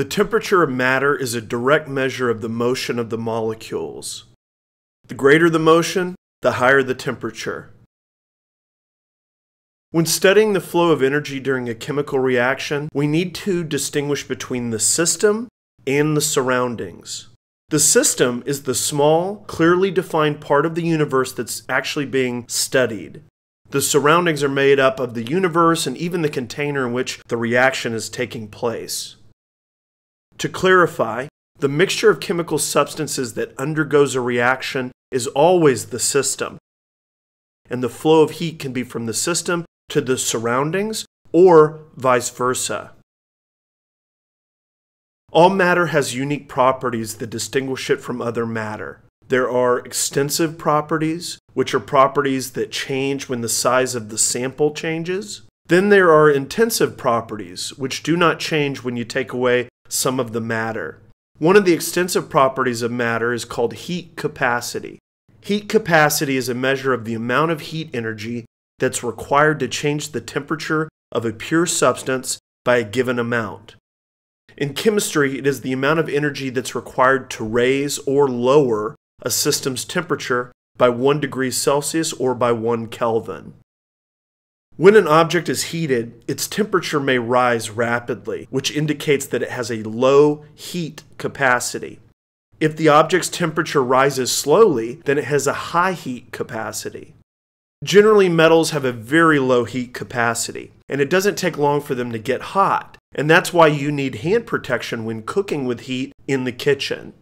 The temperature of matter is a direct measure of the motion of the molecules. The greater the motion, the higher the temperature. When studying the flow of energy during a chemical reaction, we need to distinguish between the system and the surroundings. The system is the small, clearly defined part of the universe that's actually being studied. The surroundings are made up of the universe and even the container in which the reaction is taking place. To clarify, the mixture of chemical substances that undergoes a reaction is always the system, and the flow of heat can be from the system to the surroundings or vice versa. All matter has unique properties that distinguish it from other matter. There are extensive properties, which are properties that change when the size of the sample changes. Then there are intensive properties, which do not change when you take away some of the matter. One of the extensive properties of matter is called heat capacity. Heat capacity is a measure of the amount of heat energy that's required to change the temperature of a pure substance by a given amount. In chemistry, it is the amount of energy that's required to raise or lower a system's temperature by 1 degree Celsius or by 1 Kelvin. When an object is heated, its temperature may rise rapidly, which indicates that it has a low heat capacity. If the object's temperature rises slowly, then it has a high heat capacity. Generally, metals have a very low heat capacity, and it doesn't take long for them to get hot. And that's why you need hand protection when cooking with heat in the kitchen.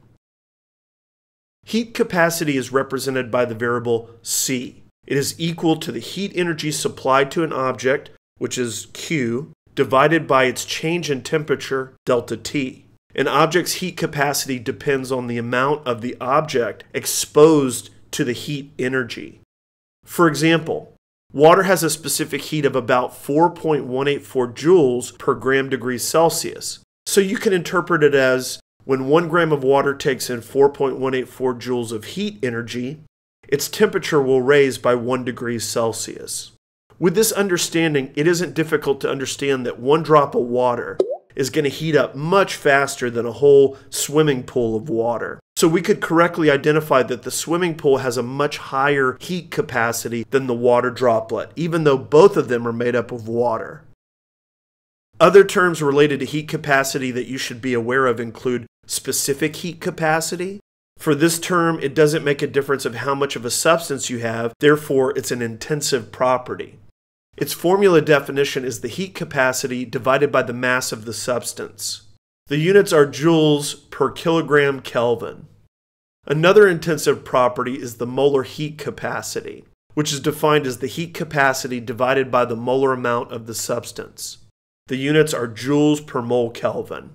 Heat capacity is represented by the variable C. It is equal to the heat energy supplied to an object, which is Q, divided by its change in temperature, delta T. An object's heat capacity depends on the amount of the object exposed to the heat energy. For example, water has a specific heat of about 4.184 joules per gram degree Celsius. So you can interpret it as when 1 gram of water takes in 4.184 joules of heat energy, its temperature will raise by 1 degree Celsius. With this understanding, it isn't difficult to understand that one drop of water is going to heat up much faster than a whole swimming pool of water. So we could correctly identify that the swimming pool has a much higher heat capacity than the water droplet, even though both of them are made up of water. Other terms related to heat capacity that you should be aware of include specific heat capacity. For this term, it doesn't make a difference of how much of a substance you have, therefore, it's an intensive property. Its formula definition is the heat capacity divided by the mass of the substance. The units are joules per kilogram Kelvin. Another intensive property is the molar heat capacity, which is defined as the heat capacity divided by the molar amount of the substance. The units are joules per mole Kelvin.